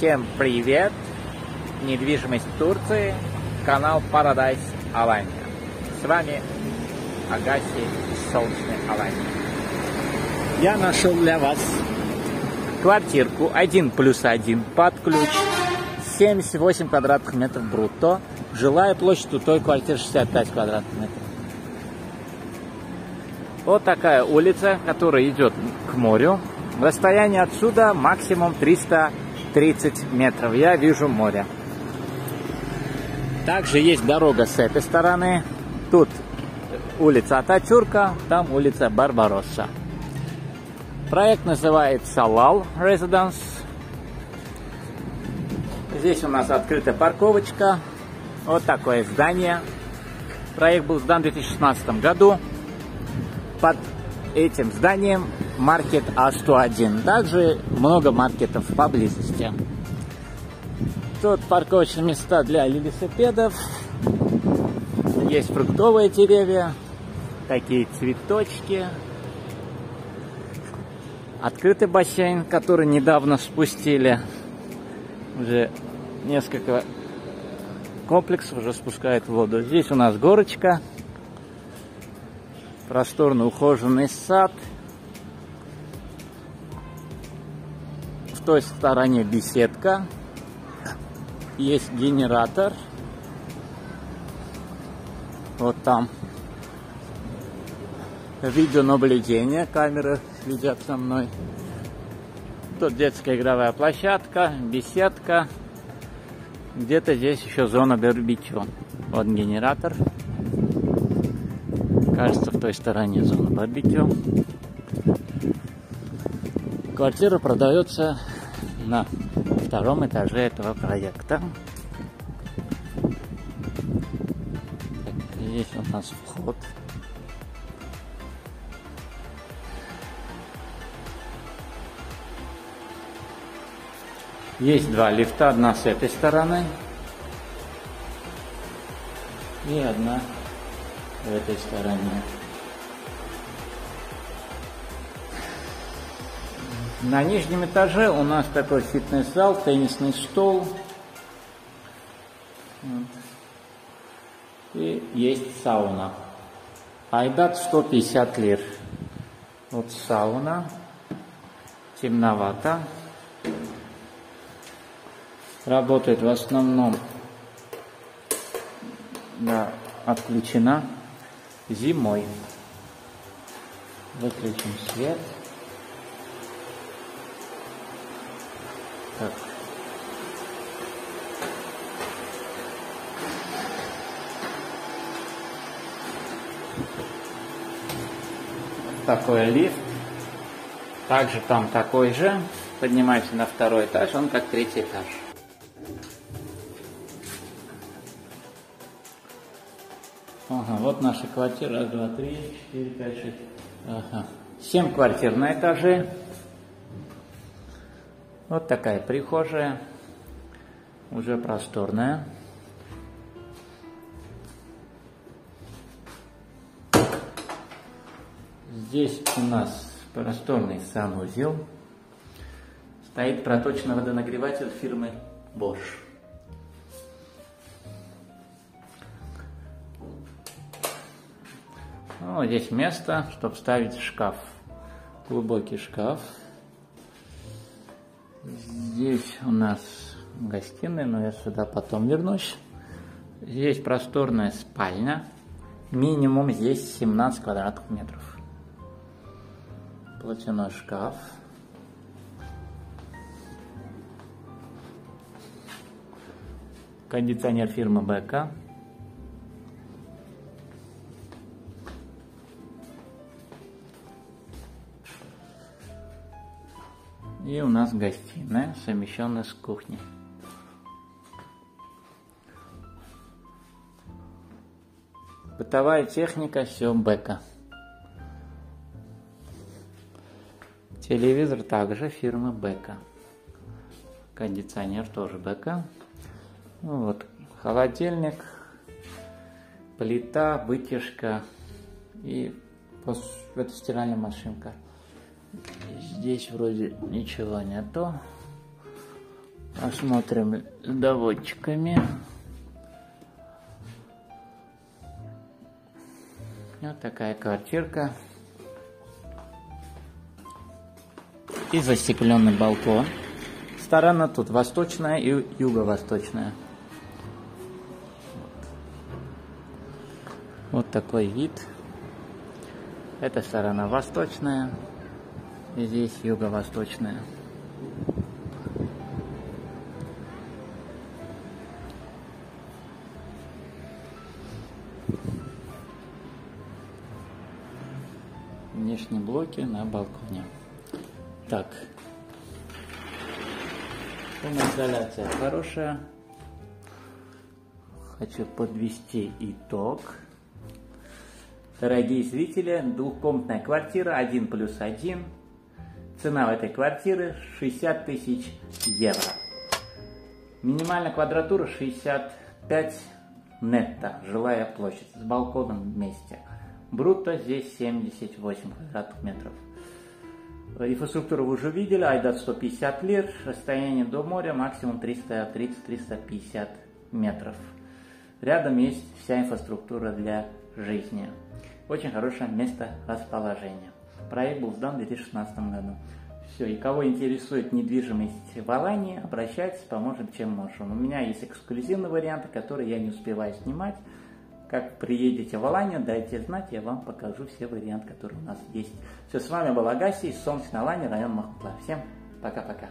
Всем привет! Недвижимость Турции, канал Paradise Алания. С вами Агаси из солнечной Алании. Я нашел для вас квартирку 1 плюс 1 под ключ, 78 квадратных метров брутто. Жилая площадь у той квартиры 65 квадратных метров. Вот такая улица, которая идет к морю. Расстояние отсюда максимум 330 метров. Я вижу море. Также есть дорога с этой стороны. Тут улица Ататюрка, там улица Барбаросса. Проект называется Лал Residence. Здесь у нас открытая парковочка. Вот такое здание. Проект был сдан в 2016 году. Под этим зданием маркет А101. Также много маркетов поблизости. Тут парковочные места для велосипедов. Есть фруктовые деревья, такие цветочки. Открытый бассейн, который недавно спустили. Уже несколько комплексов уже спускает воду. Здесь у нас горочка просторный ухоженный сад. В той стороне беседка. Есть генератор. Вот там видеонаблюдение, камеры следят за мной. Тут детская игровая площадка, беседка. Где-то здесь еще зона барбекю. Вот генератор кажется, в той стороне зона барбекю. Квартира продается на втором этаже этого проекта. Здесь у нас вход. Есть два лифта, одна с этой стороны и одна в этой стороне. На нижнем этаже у нас такой фитнес-зал, теннисный стол. И есть сауна. Айдат 150 лир. Вот сауна. Темновато. Работает в основном да, отключена зимой. Выключим свет. Так. Такой лифт. Также там такой же. Поднимаемся на второй этаж, он как третий этаж. Ага, вот наша квартира. Раз, два, три, четыре, пять, шесть. Ага. Семь квартир на этаже. Вот такая прихожая. Уже просторная. Здесь у нас просторный санузел. Стоит проточный водонагреватель фирмы Bosch. Ну, здесь место, чтобы ставить шкаф. Глубокий шкаф. Здесь у нас гостиная, но я сюда потом вернусь. Здесь просторная спальня. Минимум здесь 17 квадратных метров. Платяной шкаф. Кондиционер фирмы Бека. И у нас гостиная, совмещенная с кухней. Бытовая техника, все Бека. Телевизор также фирмы Бека. Кондиционер тоже Бека. Ну вот, холодильник, плита, вытяжка и это стиральная машинка. Здесь вроде ничего нету. Посмотрим с доводчиками. Вот такая квартирка. И застекленный балкон. Сторона тут восточная и юго-восточная. Вот такой вид. Эта сторона восточная, здесь юго-восточная. Внешние блоки на балконе. Так. Шумоизоляция хорошая. Хочу подвести итог. Дорогие зрители, двухкомнатная квартира 1 плюс 1. Цена в этой квартиры 60 тысяч евро. Минимальная квадратура 65 нетто, жилая площадь, с балконом вместе. Брутто здесь 78 квадратных метров. Инфраструктуру вы уже видели, айдат 150 лир, расстояние до моря максимум 330-350 метров. Рядом есть вся инфраструктура для жизни. Очень хорошее место расположения. Проект был сдан в 2016 году. Все, и кого интересует недвижимость в Алании, обращайтесь, поможем чем можем. У меня есть эксклюзивные варианты, которые я не успеваю снимать. Как приедете в Аланию, дайте знать, я вам покажу все варианты, которые у нас есть. Все, с вами был Агаси, Солнечная Алания, район Махмутла. Всем пока-пока.